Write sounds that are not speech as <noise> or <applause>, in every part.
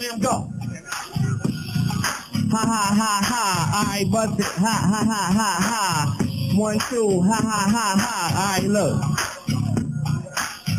William, go. Ha ha ha ha. Alright, bust it. Ha ha ha ha ha. One, two. Ha ha ha ha. Alright, look.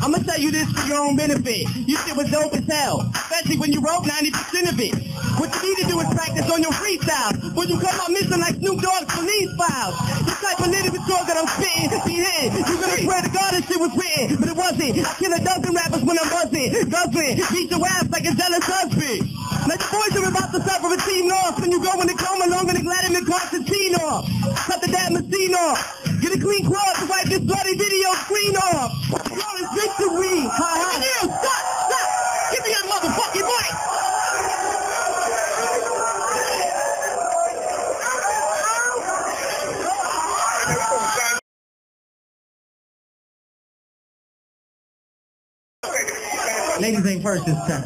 I'm gonna tell you this for your own benefit. You shit was dope as hell, especially when you wrote 90% of it. What you need to do is practice on your freestyle. When you come out missing like Snoop Dogg's police files. The type of lyrical talk that I'm spitting, be hit. You gonna swear to God this shit was written, but it wasn't. I kill a dozen rappers when I'm buzzing, guzzling, beat your ass like a jealous husband. Now your boys are about to suffer a team loss when you go in the coma longer than Vladimir Konstantinov. Cut the damn machine off. A clean cloth to wipe this bloody video screen off. Flawless victory. Ha ha. Stop, stop. Give me that motherfucking mic. Ladies ain't first this time.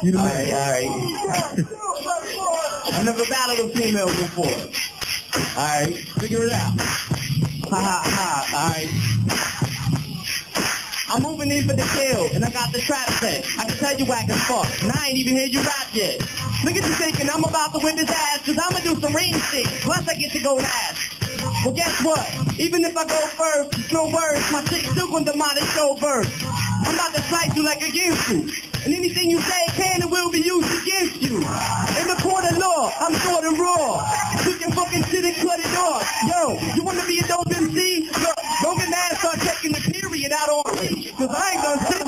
You the man. All right, all right. <laughs> I've never battled a female before. All right, figure it out. Ha ha ha. All right. I'm moving in for the kill, and I got the trap set. I can tell you whack as fuck, and I ain't even hear you rap yet. Look at you thinking I'm about to whip his ass, cause I'ma do some ring shit. Plus I get to go last. Well, guess what? Even if I go first, no words. My chick still gonna demolish show verse. I'm about to slice you like a you. And anything you say can and will be used against you. In the court of law, I'm short and raw. You your fucking shit and cut it off. Yo, you wanna be a dope MC? Look, don't get mad, start taking the period out on me. Cause I ain't gonna sit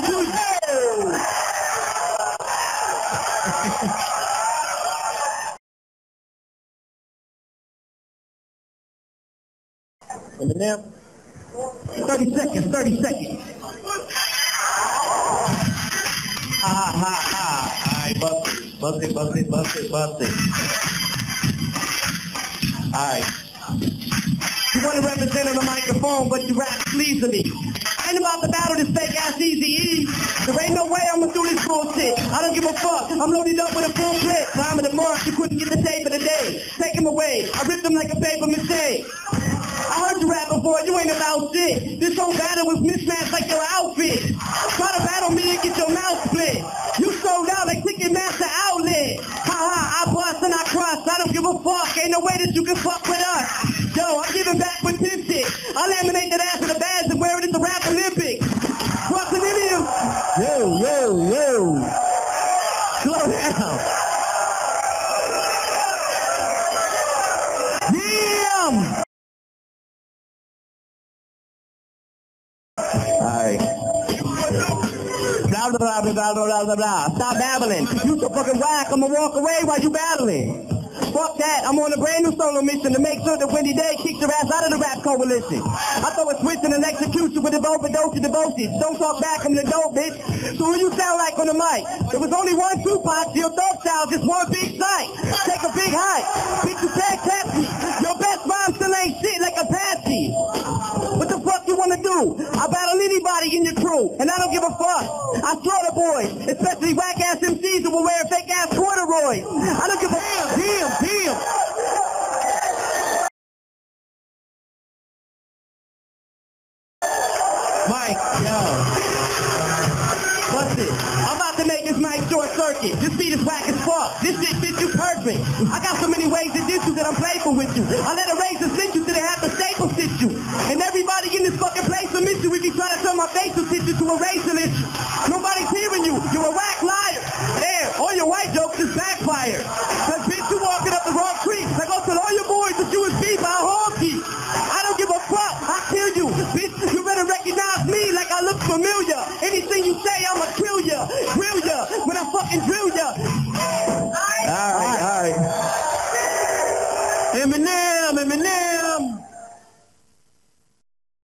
you. Eminem. <laughs> 30 seconds, 30 seconds. Ha ha ha bust it, bust it, bust it, bust it, bust it. Alright. You want to represent on the microphone, but you rap sleazily. Ain't about to battle this fake ass easy. There ain't no way I'ma do this bullshit. I don't give a fuck. I'm loaded up with a full clip. Time of the march, you couldn't get the tape of the day. Take him away. I ripped him like a paper mache. I heard you rap before, you ain't about shit. This whole battle was mismatched like your outfit. No way that you can fuck with us. Yo, I'm giving back with this shit. I laminate that ass with the badge and wear it at the rap Olympics. Crossing Indians. Yo, yo, yo. Slow down. Damn! Alright. Blah, blah, blah, blah, blah, blah, blah, blah. Stop babbling. You so fucking whack, I'ma walk away while you battling. Fuck that. I'm on a brand new solo mission to make sure that Wendy Day kicks her ass out of the rap coalition. I throw a switch and an execution with a overdose to devoted. Don't talk back, I'm the dope bitch. So who you sound like on the mic? There was only one Tupac, your thought style, just one big sight. Take a big hike. Bitch, you can't. Your best rhyme still ain't shit like Apache. What the fuck you wanna do? I battle anybody in your crew, and I don't give a fuck. I slaughter boys, especially whack ass MCs who will wear fake ass corduroys. It? I'm about to make this night short circuit. This beat is whack as fuck. This shit fits you perfect. I got so many ways to diss you that I'm playful with you. I let a razor sit you till they have to staple sit you. And everybody in this fucking place will miss you if you try to turn my facial tissue to a racial issue. Nobody's Hallelujah.